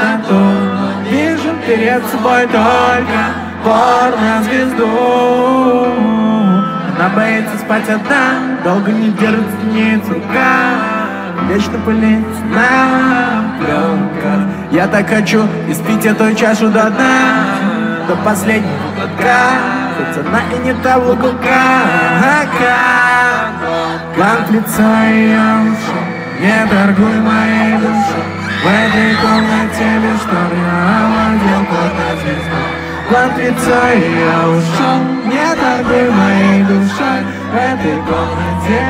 пустоту Вижу перед собой только порно-звезду Она боится спать одна, долго не держит ниц рука Вечно пылит на пленках Я так хочу испить эту чашу до дна. До последнего глотка. Хоть и не того глубока лица ее Не торгуй моей душой В этой комнате без штор Я овладел звезду Глад лица я ушел Не торгуй моей душой. В этой комнате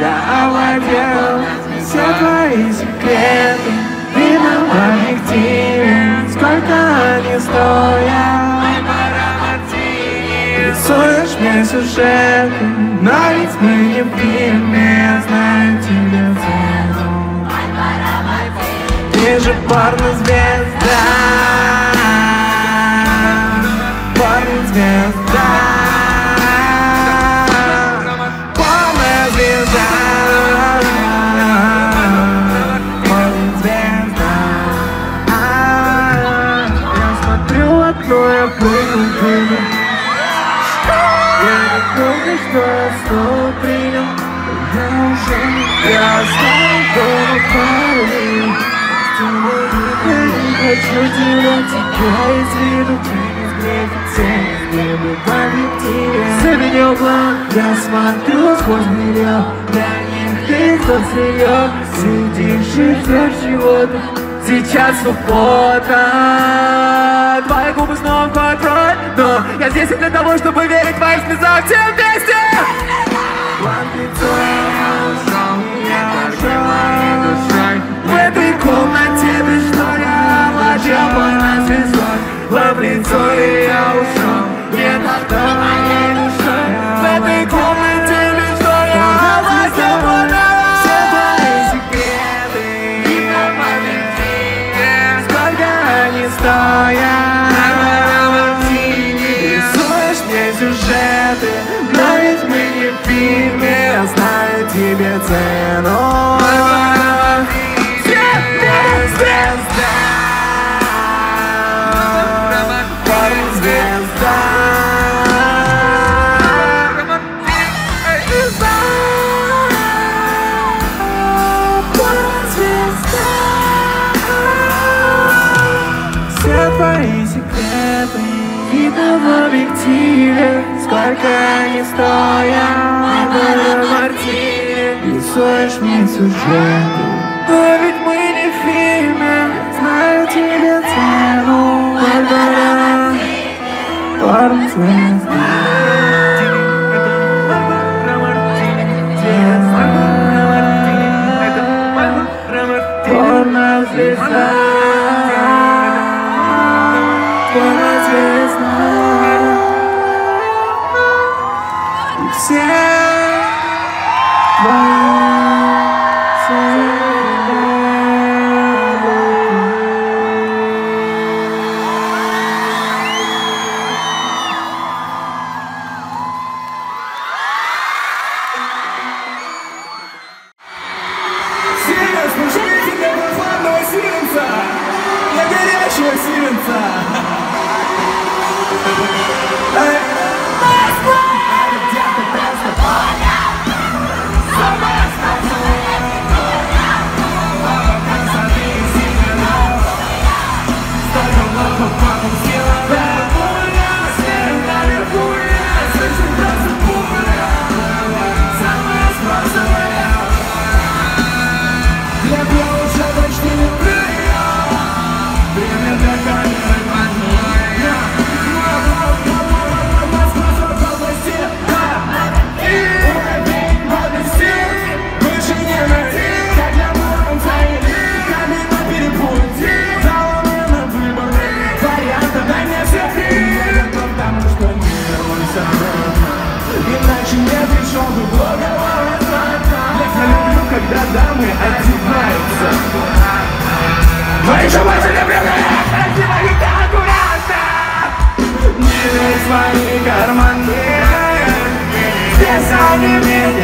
я овладел все твои секреты Видно в объективе Сколько они стоят? Рисуешь мне сюжеты Но ведь мы не в фильме знаю тебе цену Ты же порно-звезда Порно-звезда хочу терять тебя из виду Небо в объективе Заменил Я смотрю сквозь белье Для них ты кто сырье Сидишь и ждешь чего-то Сейчас суббота. Твои губы снова контроль Но я здесь и для того, чтобы верить в твоим слезам Все вместе. В В лицо и я ушел Не так моей душой В этой комнате шторя Владел моей Все твои секреты Сколько они стоят Рисуешь мне сюжеты Но ведь мы не в фильме Я знаю тебе цену Звезда Звезда Сколько они стоят В квартире. Рисуешь мне сюжеты Здесь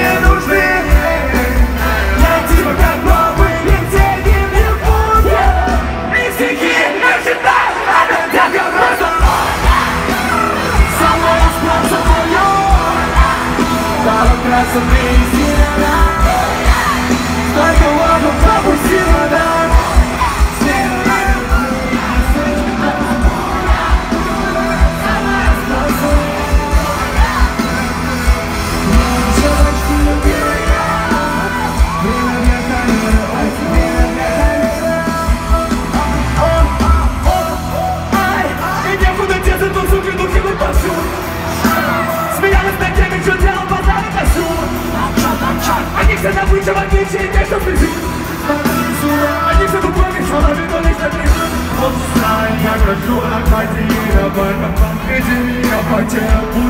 все те, что придут Они все тупыми словами, но лишь одни Вот знай, я грожу на квартире об этом Иди, я потел, буду ёбнут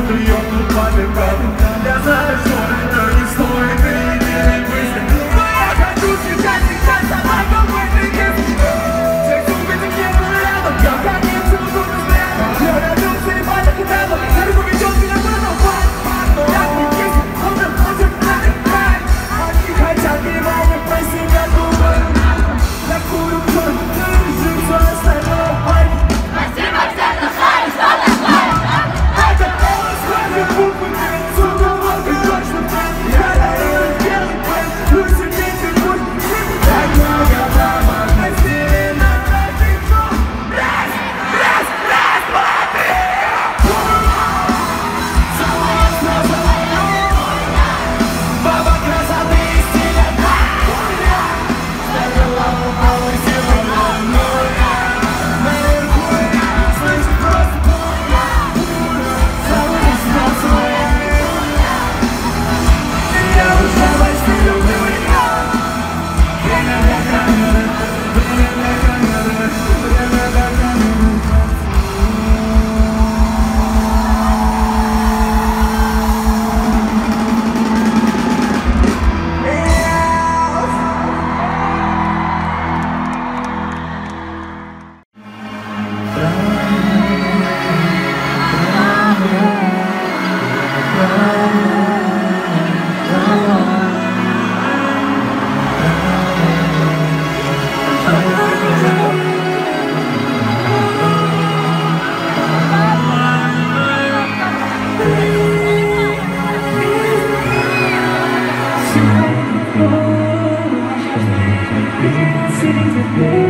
Yeah.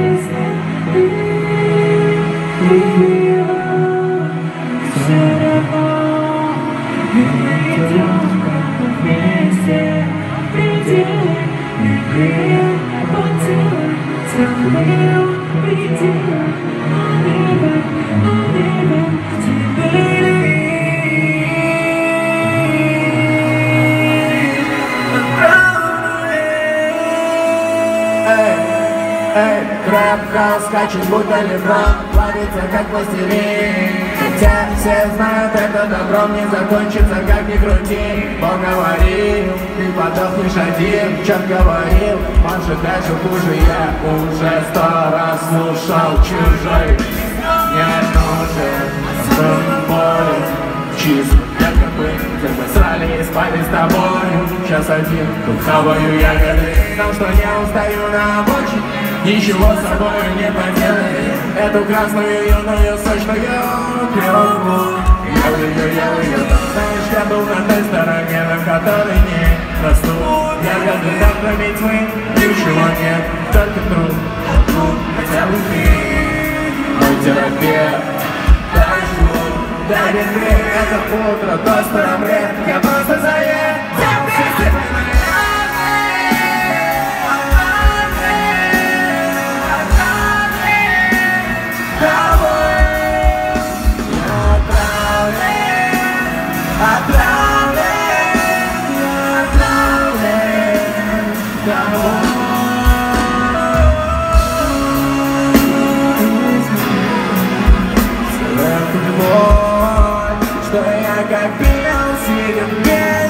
Хаус скачет, будто леброн Плавится, как пластилин. Хотя все знают, это добром не закончится, как ни крути. Бог говорил, ты подохнешь один, чем говорил Может даже хуже, я уже сто раз слушал чужой. Не нужен болен чист Я как бы, как бы срали и спали с тобой. Сейчас один, тут хаваю ягоды Знал, что я устаю на обочине Ничего с собой не поделаешь. Эту красную юную сочную пилку Ел ее, ел ее, знаешь, я был на той стороне На которой не растут ягоды кроме тьмы ничего нет, только труд Хотя бы ты, мой терапевт. Жду, дай ветры, это утро, то скоро бред Я просто заед, Что я как пил, сидя в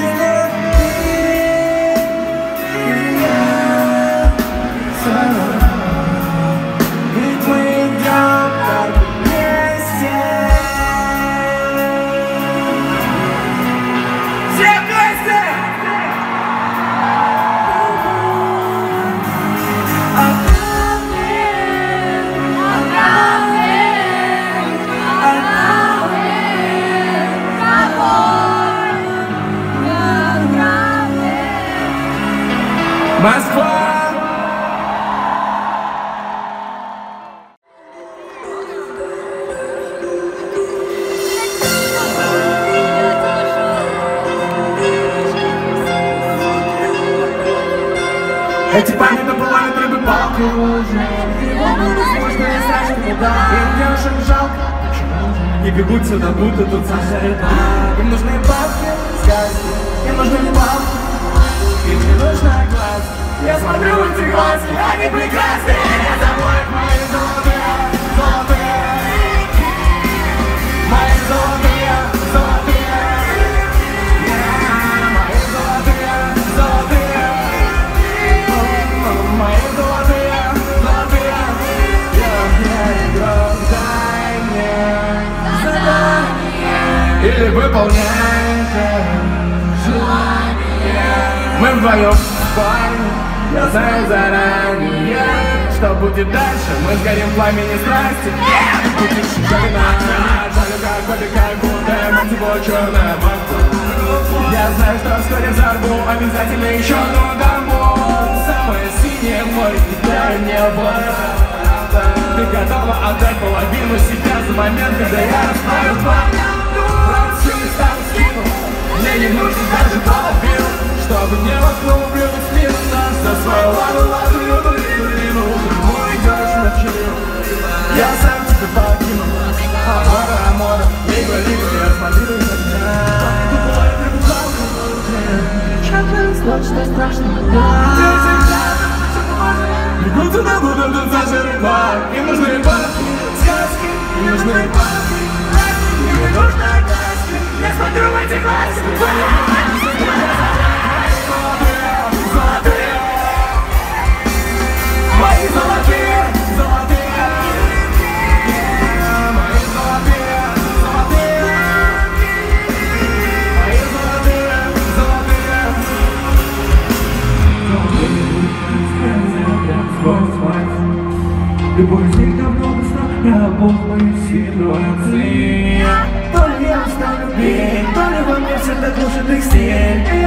не дам Им девушек жалко И бегут сюда, будто тут Саша рыба Им нужны бабки, сказки Им нужны бабки. Им не нужна глаз Я смотрю в эти глазки, они прекрасны Я забываю мои выполняйте желание. Мы вдвоем в спальне Я знаю заранее Что будет дальше. Мы сгорим в пламени страсти. Будешь жена Жалю как кофе, как будто Мотиво черная Я знаю, что вскоре взорву Обязательно еще одну домой Самое синее море Тебя не было ты готова отдать половину себя за момент, когда я расправил пламя Чтобы не воткнул блюдо в спину нас За свою ладу, ладу, люду, лину, лину Ты Я сам тебя покину. Амора, амора, либо, либо Я смотрю на тебя Что страшно? Бегут туда, будут тут зажирать Им нужны бабки, сказки Им нужны бабки, Им нужны краски Я смотрю в эти глазки Мои золотые, золотые Мои золотые, золотые Мои золотые, золотые Любовь всегда много я обоих ситуации То ли я устал любить, то ли во мне все так глушит их стиль